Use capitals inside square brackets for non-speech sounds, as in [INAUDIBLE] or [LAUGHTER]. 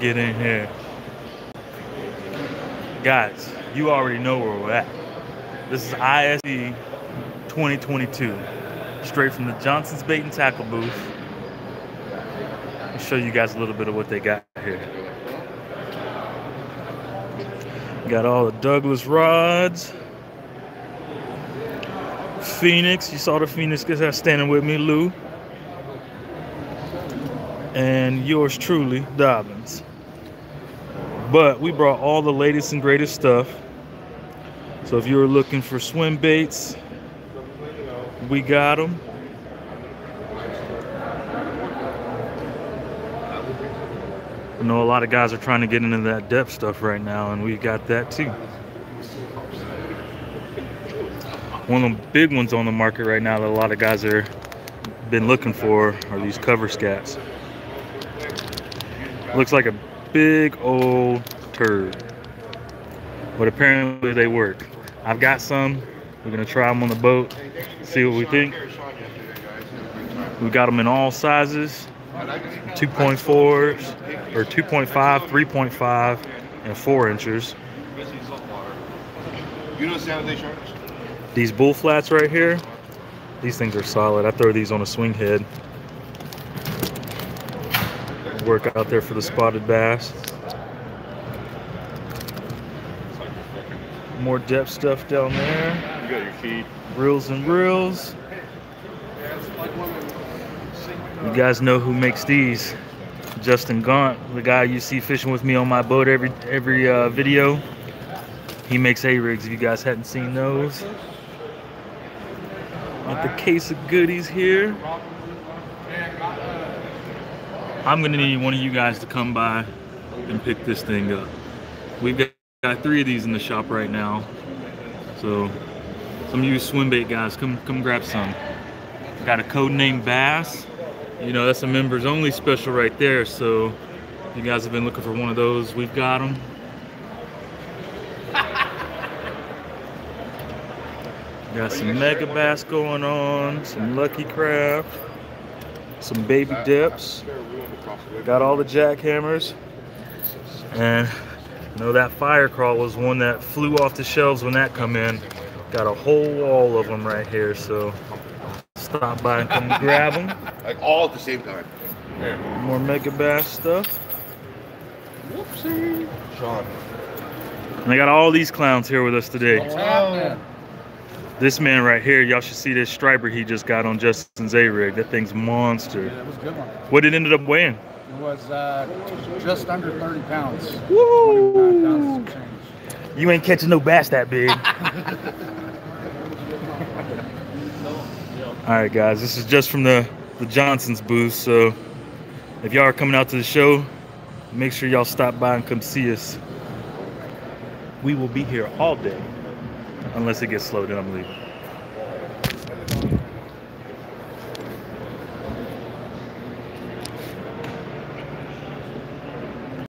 get in here. Guys, you already know where we're at. This is ISE 2022, straight from the Johnson's Bait and Tackle booth. I'll show you guys a little bit of what they got here. Got all the Douglas rods. Phoenix, you saw the Phoenix guys standing with me, Lou. And yours truly, Dobyns. But we brought all the latest and greatest stuff. So if you're looking for swim baits, we got them. I know a lot of guys are trying to get into that Deps stuff right now, and we got that too. One of the big ones on the market right now that a lot of guys are been looking for are these cover scats. Looks like a big old turd, but apparently they work. I've got some. We're gonna try them on the boat, see what we think. We got them in all sizes, 2.4s or 2.5, 3.5, and 4 inches. You know San Jose Sharks? These bull flats right here, these things are solid. I throw these on a swing head. Work out there for the spotted bass. More Deps stuff down there. You got your feet. Reels and reels. You guys know who makes these. Justin Gaunt, the guy you see fishing with me on my boat every every uh, video. He makes A-rigs if you guys hadn't seen those. Got the case of goodies here. I'm gonna need one of you guys to come by and pick this thing up. We've got, got three of these in the shop right now. So some of you swim bait guys, come come grab some. Got a code name Bass. You know, that's a members only special right there. So you guys have been looking for one of those, we've got them. [LAUGHS] Got some Megabass going on, some lucky craft, some baby dips. Got all the jackhammers. And you know that fire crawl was one that flew off the shelves when that come in. Got a whole wall of them right here, so stop by and come [LAUGHS] grab them. Like all at the same time. More Megabass stuff. Whoopsie. Sean. And I got all these clowns here with us today. Oh, This man right here, y'all should see this striper he just got on Justin's A-rig. That thing's monster. that was a good one. What did it ended up weighing? It was uh, just under 30 pounds. Woo! pounds. You ain't catching no bass that big. [LAUGHS] All right, guys, this is just from the, the Johnson's booth. So if y'all are coming out to the show, make sure y'all stop by and come see us. We will be here all day, unless it gets slowed then I'm leaving.